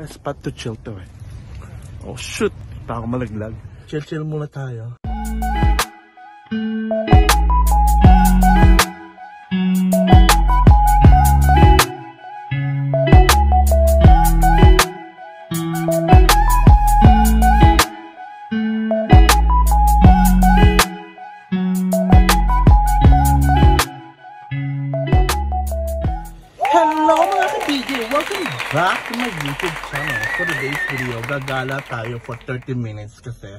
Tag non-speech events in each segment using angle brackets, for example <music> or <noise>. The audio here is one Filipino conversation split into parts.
Best spot to chill to eh. Oh shoot! Baka ako. Chill-chill muna tayo. To my YouTube channel. For today's video, gagala tayo for 30 minutes kasi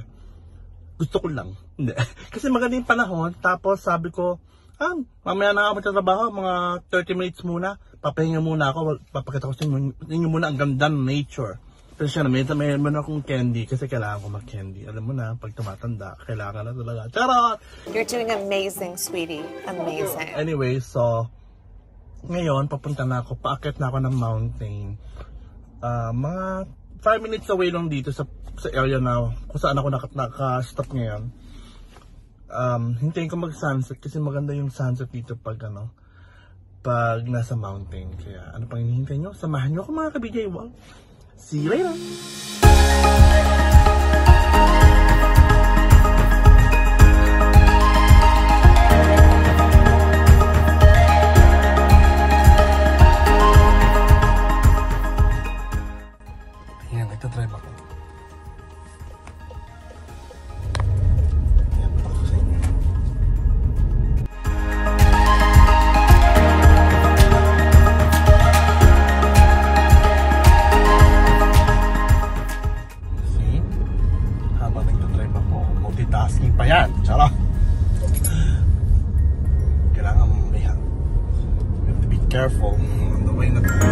gusto ko lang. <laughs> Kasi maganda yung panahon. Tapos sabi ko, ah, mamaya na ako magtatrabaho, mga 30 minutes muna. Papahinga muna ako. Papakita ko sa inyo, inyo muna ang ganda ng nature. Pero siya na, may, may, may akong candy kasi kailangan ko mag-candy. Alam mo na, pag tumatanda, kailangan na talaga. Charot! You're doing amazing, sweetie. Amazing. Anyway, so, ngayon, papunta na ako, paakit na ako ng mountain. Ah, mga 5 minutes away lang dito sa sa area na kung saan ako naka- naka-stop ngayon. Um, hintayin ko mag-sunset kasi maganda yung sunset dito pag ano, pag nasa mountain. Kaya ano pang hinihintay nyo? Samahan nyo ako mga ka-BJ Wall. See you later! Charot! Kailangan mamaya. We have to be careful on the way na tayo.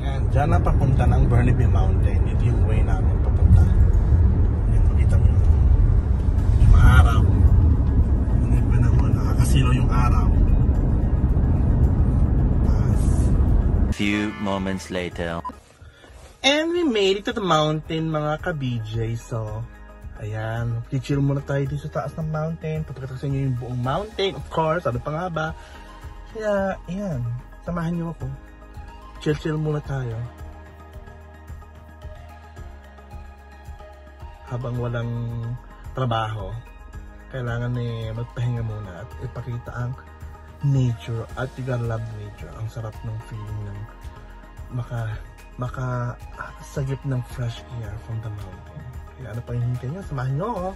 Yan, dyan na papunta ng Burnaby Mountain. Ito yung way namin papunta. Yan, makita mo yung, yung araw. Yung panahon, nakakasilaw yung araw. Few moments later. And we made it to the mountain, mga ka-BJ. So, ayan, chill muna tayo dito sa taas ng mountain. Papakita sa inyo yung buong mountain, of course. Ano pa nga ba? Kaya, ayan, samahan niyo ako. Chill-chill muna tayo. Habang walang trabaho, kailangan eh magpahinga muna at ipakita ang nature at you gotta love nature. Ang sarap ng feeling ng maka maka sagip ng fresh air from the mountain. Kaya ano pa yung hintay nyo? Samahan nyo ako.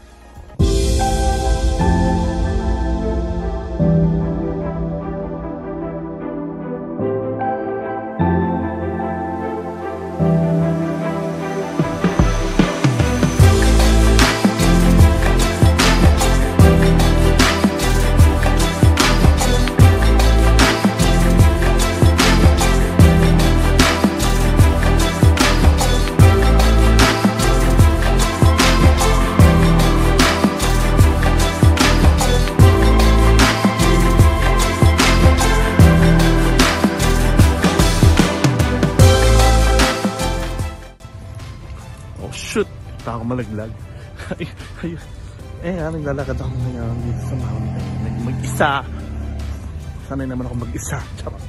Shoot! Baka ako malaglag. <laughs> Eh, ah, naglalakad ako ngayon dito sa. Nag- Mag-isa. Sanay naman ako mag-isa. <laughs> Charot.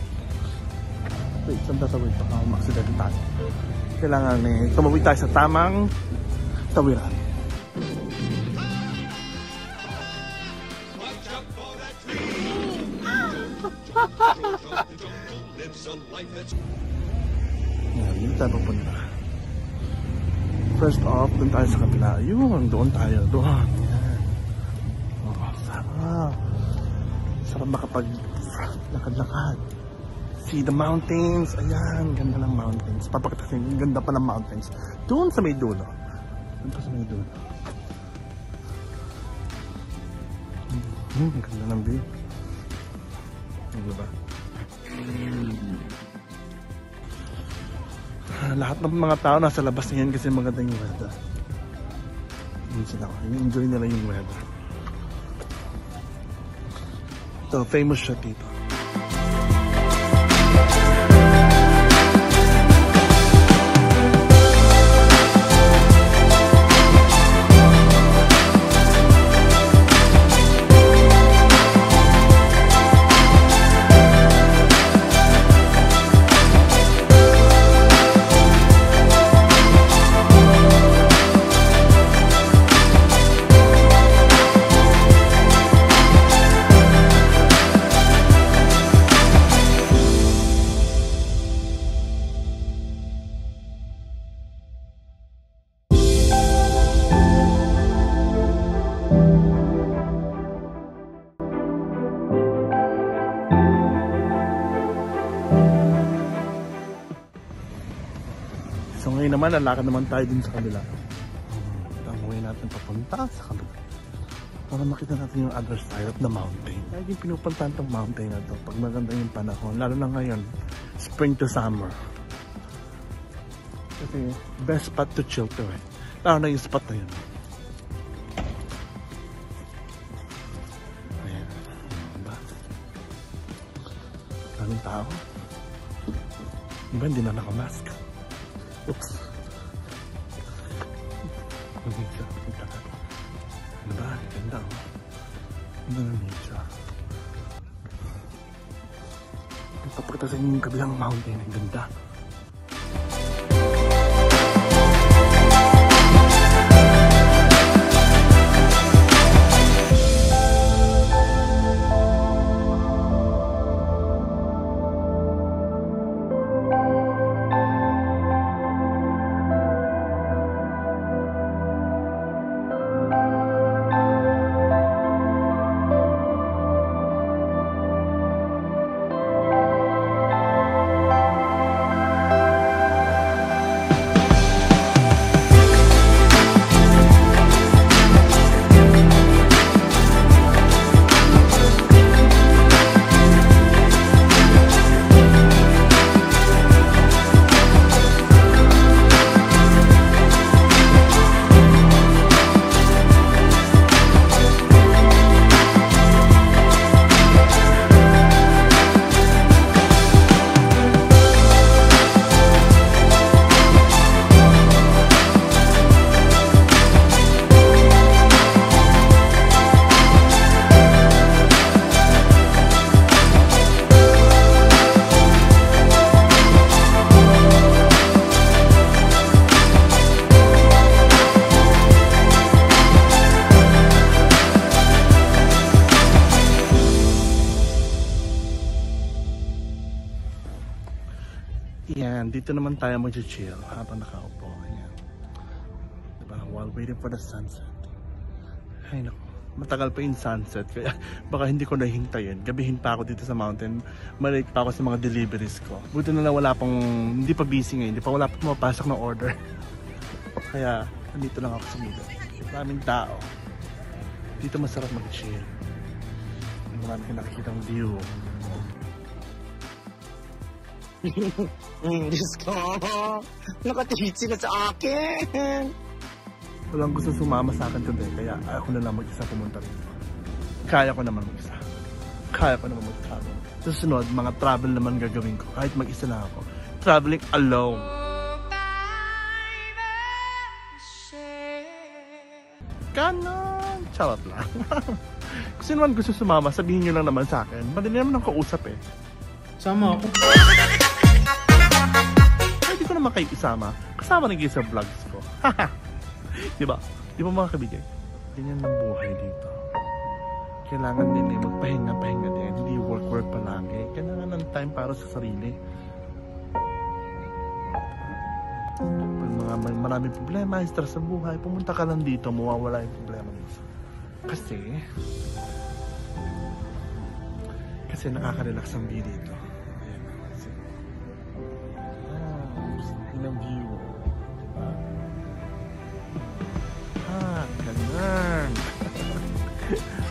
Wait, saan tatawid? Baka umaksidente tayo. Kailangan eh, tumawid tayo sa tamang tawiran. <laughs> Dito tayo papunta. First off, doon tayo sa kabila. Yun, doon tayo. Doon. Oh, sarap. Sarap makapag lakad-lakad. See the mountains. Ayan, ganda ng mountains. Papakita sa ganda pa ng mountains. Doon sa may dulo. Doon pa sa may dulo. Hmm, ganda ng view. Ano ba? Lahat ng mga tao nasa labas na kasi maganda yung weather. Yun sila. enjoy nila yung weather. Ito, famous siya dito. Naman, lalakad naman tayo dun sa kabila. Ang way natin papunta sa kabila. Para makita natin yung other side of the mountain. Lagi pinupuntahan tong mountain na to pag maganda yung panahon. Lalo na ngayon, spring to summer. Kasi best spot to chill to eh. Lalo na yung spot na yun. Ayan. Diba? Daming tao. Diba hindi na nakamask? Oops. Siya. Punta ka. Diba? Ganda oh. Ganda ng nature. Papakita sa inyo yung kabilang mountain. Ang ganda. Yan, dito naman tayo mag-chill habang nakaupo. Yan. Diba? While waiting for the sunset. Ay naku, matagal pa yung sunset. Kaya <laughs> baka hindi ko nahintayin. Gabihin pa ako dito sa mountain. Malate pa ako sa mga deliveries ko. Buti na lang wala pang, hindi pa busy ngayon. Hindi pa wala pa pumapasok ng order. <laughs> Kaya, nandito lang ako sa middle. Maraming tao. Dito masarap mag-chill. Marami kang nakikitang view. Mm, <laughs> Diyos ko. Nakatiitsi ka sa akin. Walang gusto sumama sa akin today, kaya ako na lang mag-isa pumunta rin. Kaya ko naman mag-isa. Kaya ko naman mag-travel. Sa sunod, mga travel naman gagawin ko, kahit mag-isa lang ako. Traveling alone. Ganon! Charot lang. <laughs> Kung sino man gusto sumama, sabihin nyo lang naman sa akin. Madali naman ang kausap eh. Sama ako. Pwede ko naman kayo isama. Kasama kayo sa vlogs ko. <laughs> Di ba? Di ba mga kabigay? Ganyan ang buhay dito. Kailangan din eh, magpahinga-pahinga din. Hindi work-work palagi. Kailangan ng time para sa sarili. Pag mga may maraming problema, stress sa buhay, pumunta ka lang dito, mawawala yung problema mo. Kasi, kasi nakaka-relax ang view dito. não viu. Ah! <laughs>